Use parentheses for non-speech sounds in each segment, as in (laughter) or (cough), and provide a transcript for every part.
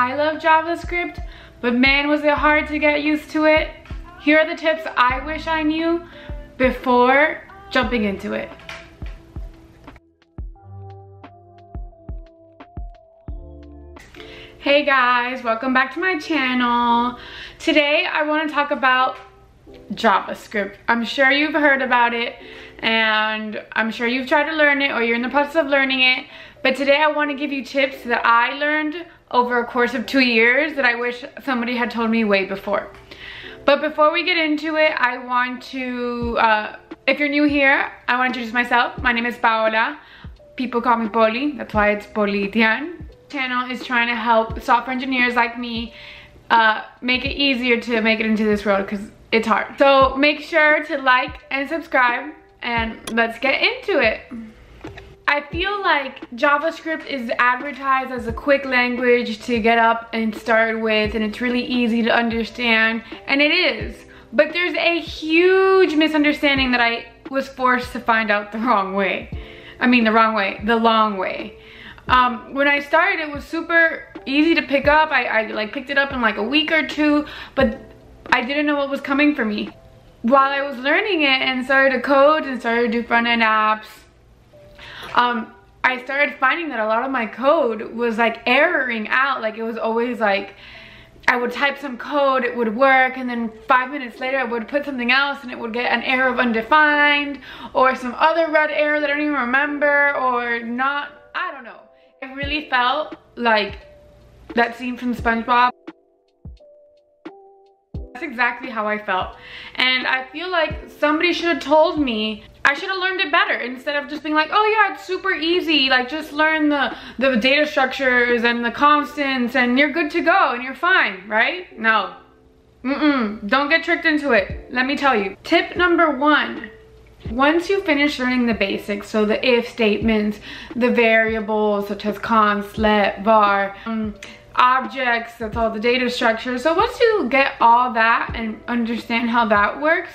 I love JavaScript, but man, was it hard to get used to it. Here are the tips I wish I knew before jumping into it. Hey guys, welcome back to my channel. Today I want to talk about JavaScript. I'm sure you've heard about it and I'm sure you've tried to learn it or you're in the process of learning it. But today I want to give you tips that I learned over a course of two years that I wish somebody had told me way before. But before we get into it, I want to, uh, if you're new here, I want to introduce myself. My name is Paola. People call me Poli, that's why it's Poli Guitian. Channel is trying to help software engineers like me uh, make it easier to make it into this world because it's hard. So make sure to like and subscribe and let's get into it. I feel like JavaScript is advertised as a quick language to get up and start with and it's really easy to understand and it is. But there's a huge misunderstanding that I was forced to find out the wrong way. I mean the wrong way, the long way. Um, when I started it was super easy to pick up. I, I like picked it up in like a week or two, but I didn't know what was coming for me. While I was learning it and started to code and started to do front-end apps, um, I started finding that a lot of my code was like erroring out. Like it was always like, I would type some code, it would work, and then five minutes later I would put something else and it would get an error of undefined or some other red error that I don't even remember or not, I don't know. It really felt like that scene from SpongeBob. That's exactly how I felt. And I feel like somebody should have told me I should have learned it better instead of just being like, oh yeah, it's super easy. Like just learn the, the data structures and the constants and you're good to go and you're fine, right? No. Mm-mm, don't get tricked into it. Let me tell you. Tip number one, once you finish learning the basics, so the if statements, the variables such as const, let, var, um, objects, that's all the data structure. So once you get all that and understand how that works,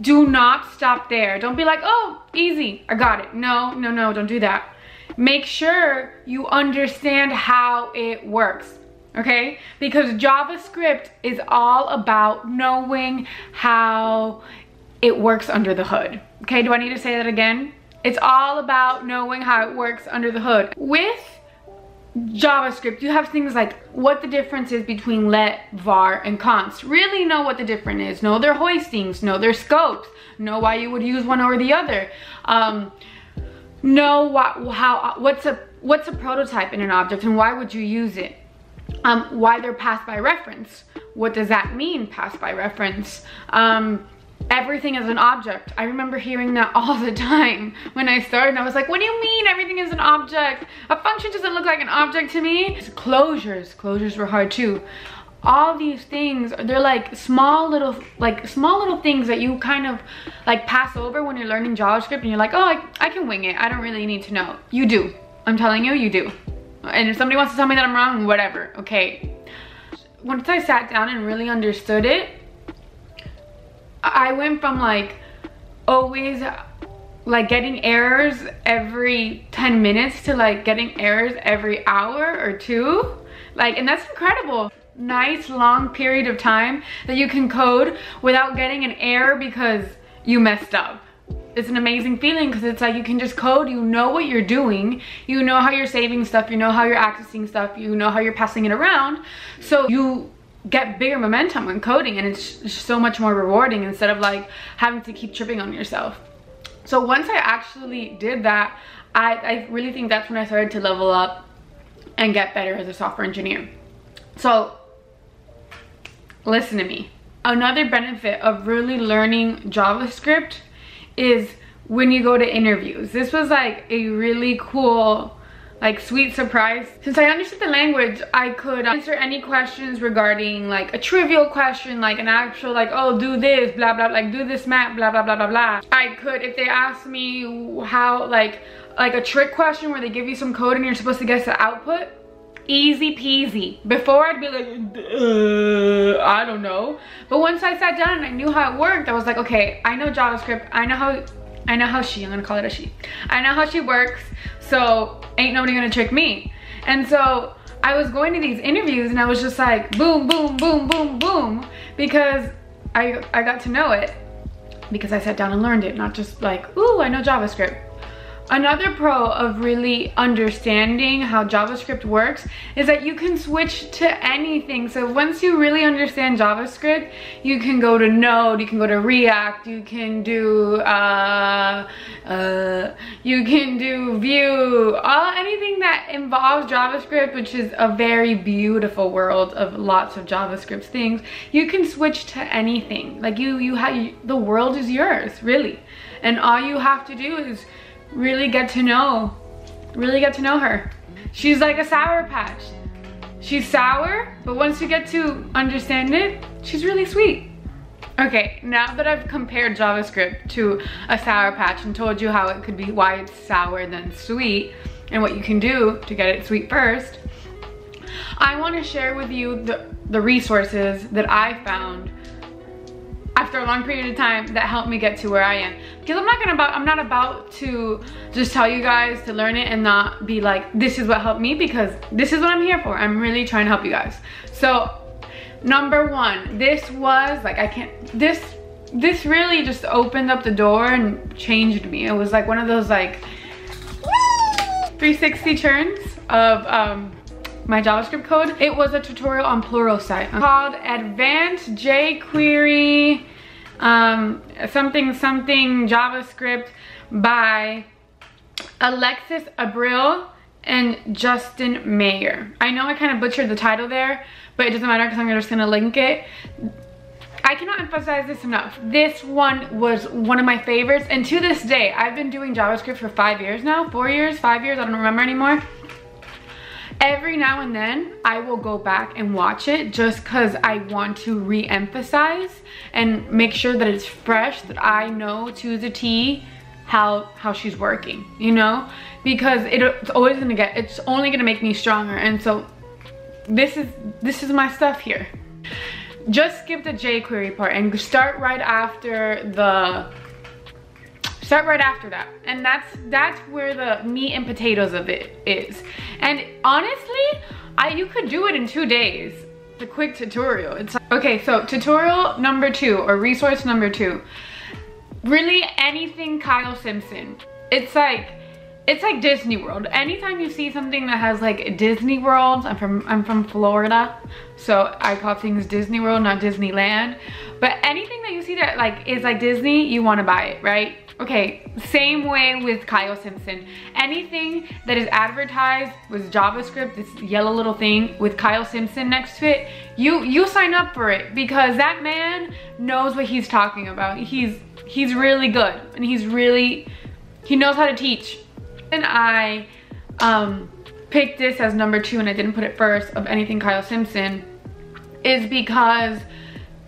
do not stop there. Don't be like, oh, easy, I got it. No, no, no, don't do that. Make sure you understand how it works, okay? Because JavaScript is all about knowing how it works under the hood. Okay, do I need to say that again? It's all about knowing how it works under the hood. With JavaScript, you have things like what the difference is between let, var, and const. Really know what the difference is. Know their hoistings, know their scopes, know why you would use one or the other. Um, know what, how, what's a, what's a prototype in an object and why would you use it. Um, why they're passed by reference. What does that mean, passed by reference? Um, everything is an object. I remember hearing that (laughs) all the time when I started. I was like, what do you mean everything is an object? A function doesn't look like an object to me. It's Closures, closures were hard too. All these things, they're like small little, like small little things that you kind of like pass over when you're learning JavaScript and you're like, oh, I, I can wing it. I don't really need to know. You do. I'm telling you, you do. And if somebody wants to tell me that I'm wrong, whatever, okay. Once I sat down and really understood it, I went from like always like getting errors every 10 minutes to like getting errors every hour or two. Like, and that's incredible. Nice long period of time that you can code without getting an error because you messed up. It's an amazing feeling because it's like you can just code, you know what you're doing, you know how you're saving stuff, you know how you're accessing stuff, you know how you're passing it around. So you get bigger momentum when coding and it's so much more rewarding instead of like having to keep tripping on yourself. So once I actually did that, I, I really think that's when I started to level up and get better as a software engineer. So listen to me. Another benefit of really learning JavaScript is when you go to interviews. This was like a really cool like sweet surprise. Since I understood the language, I could answer any questions regarding like a trivial question, like an actual like, oh, do this, blah, blah, like do this map, blah, blah, blah, blah, blah. I could, if they asked me how, like, like a trick question where they give you some code and you're supposed to guess the output, easy peasy. Before I'd be like, uh, I don't know. But once I sat down and I knew how it worked, I was like, okay, I know JavaScript. I know how, I know how she, I'm gonna call it a she. I know how she works. So ain't nobody gonna trick me. And so I was going to these interviews and I was just like, boom, boom, boom, boom, boom, because I, I got to know it because I sat down and learned it, not just like, ooh, I know JavaScript. Another pro of really understanding how JavaScript works is that you can switch to anything. So once you really understand JavaScript, you can go to Node, you can go to React, you can do, uh, uh, you can do Vue, all anything that involves JavaScript, which is a very beautiful world of lots of JavaScript things. You can switch to anything. Like you, you have, the world is yours, really. And all you have to do is really get to know, really get to know her. She's like a Sour Patch. She's sour, but once you get to understand it, she's really sweet. Okay, now that I've compared JavaScript to a Sour Patch and told you how it could be why it's sour then sweet and what you can do to get it sweet first, I want to share with you the, the resources that I found after a long period of time that helped me get to where I am. Because I'm not gonna about I'm not about to just tell you guys to learn it and not be like this is what helped me because this is what I'm here for. I'm really trying to help you guys. So number one, this was like I can't this this really just opened up the door and changed me. It was like one of those like 360 turns of um my JavaScript code. It was a tutorial on Pluralsight called Advanced jQuery um, something something JavaScript by Alexis Abril and Justin Mayer. I know I kind of butchered the title there, but it doesn't matter because I'm just gonna link it. I cannot emphasize this enough. This one was one of my favorites and to this day, I've been doing JavaScript for five years now, four years, five years, I don't remember anymore every now and then I will go back and watch it just because I want to re-emphasize and make sure that it's fresh, that I know to the T how how she's working, you know? Because it, it's always gonna get, it's only gonna make me stronger. And so this is, this is my stuff here. Just skip the jQuery part and start right after the start right after that and that's that's where the meat and potatoes of it is and honestly i you could do it in two days the quick tutorial it's okay so tutorial number two or resource number two really anything kyle simpson it's like it's like Disney World. Anytime you see something that has like Disney World, I'm from I'm from Florida, so I call things Disney World, not Disneyland. But anything that you see that like is like Disney, you want to buy it, right? Okay, same way with Kyle Simpson. Anything that is advertised with JavaScript, this yellow little thing with Kyle Simpson next to it, you you sign up for it because that man knows what he's talking about. He's he's really good and he's really he knows how to teach. And I um, picked this as number two and I didn't put it first of anything Kyle Simpson is because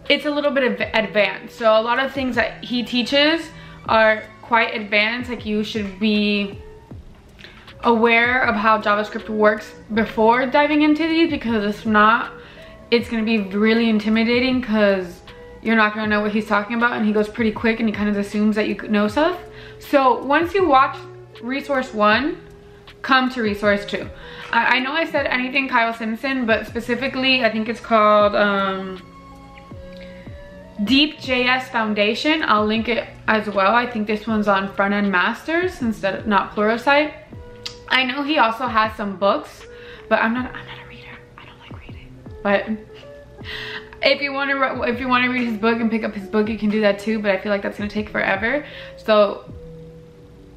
it's a little bit of advanced. So a lot of things that he teaches are quite advanced. Like you should be aware of how JavaScript works before diving into these because if not, it's gonna be really intimidating because you're not gonna know what he's talking about and he goes pretty quick and he kind of assumes that you know stuff. So once you watch resource one, come to resource two. I, I know I said anything Kyle Simpson, but specifically I think it's called, um, Deep JS Foundation. I'll link it as well. I think this one's on Front End Masters instead of not Pluralsight. I know he also has some books, but I'm not I'm not a reader. I don't like reading. But (laughs) if you want to if you want to read his book and pick up his book, you can do that too, but I feel like that's going to take forever. So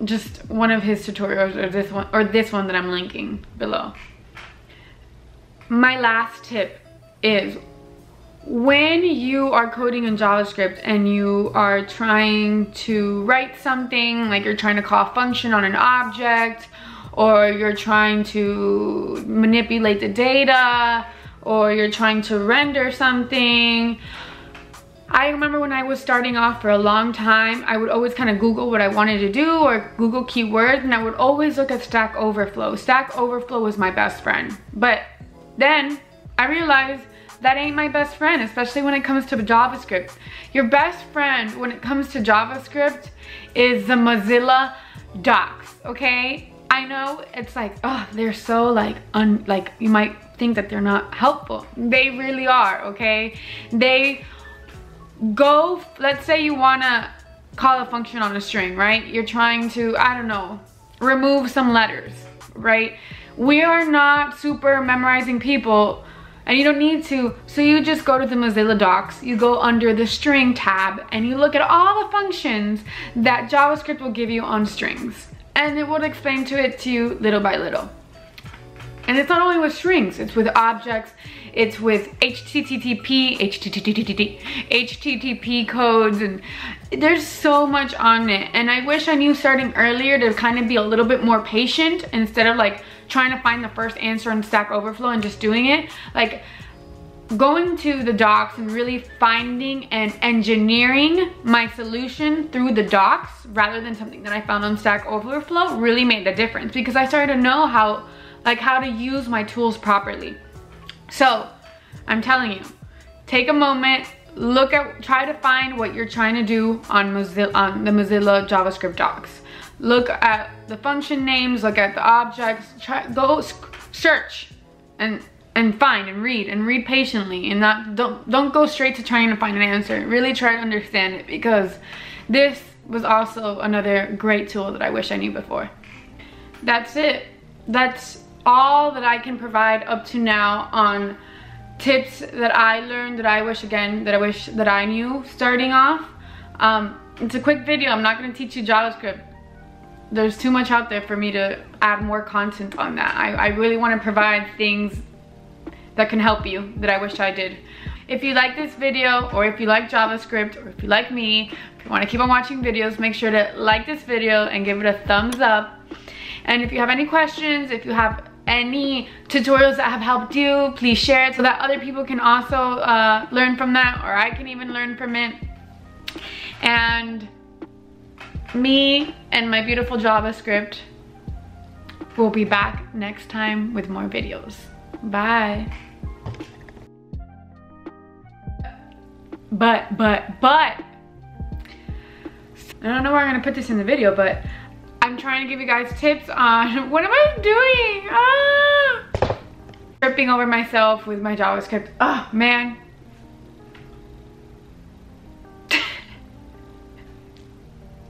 just one of his tutorials or this one or this one that I'm linking below. My last tip is when you are coding in JavaScript and you are trying to write something, like you're trying to call a function on an object, or you're trying to manipulate the data, or you're trying to render something, I remember when I was starting off for a long time, I would always kind of Google what I wanted to do or Google keywords and I would always look at Stack Overflow. Stack Overflow was my best friend. But then I realized that ain't my best friend, especially when it comes to JavaScript. Your best friend when it comes to JavaScript is the Mozilla docs, okay? I know it's like, oh, they're so like, un like you might think that they're not helpful. They really are, okay? They go, let's say you wanna call a function on a string, right? You're trying to, I don't know, remove some letters, right? We are not super memorizing people and you don't need to. So you just go to the Mozilla docs, you go under the string tab and you look at all the functions that JavaScript will give you on strings. And it will explain to it to you little by little. And it's not only with strings, it's with objects, it's with HTTP, HTTP, HTTP codes, and there's so much on it. And I wish I knew starting earlier to kind of be a little bit more patient instead of like trying to find the first answer in Stack Overflow and just doing it. Like going to the docs and really finding and engineering my solution through the docs rather than something that I found on Stack Overflow really made the difference because I started to know how like how to use my tools properly. So I'm telling you, take a moment, look at, try to find what you're trying to do on, Mozilla, on the Mozilla JavaScript docs. Look at the function names, look at the objects, try, go search and and find and read and read patiently and not don't don't go straight to trying to find an answer. Really try to understand it because this was also another great tool that I wish I knew before. That's it. That's all that I can provide up to now on tips that I learned that I wish again that I wish that I knew starting off. Um, it's a quick video. I'm not going to teach you JavaScript. There's too much out there for me to add more content on that. I, I really want to provide things that can help you that I wish I did. If you like this video or if you like JavaScript or if you like me, if you want to keep on watching videos, make sure to like this video and give it a thumbs up. And if you have any questions, if you have any tutorials that have helped you, please share it so that other people can also uh, learn from that or I can even learn from it. And me and my beautiful JavaScript will be back next time with more videos. Bye. But, but, but, I don't know where I'm gonna put this in the video, but I'm trying to give you guys tips on (laughs) what am I doing? Ah! Tripping over myself with my JavaScript. Oh man.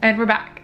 And we're back.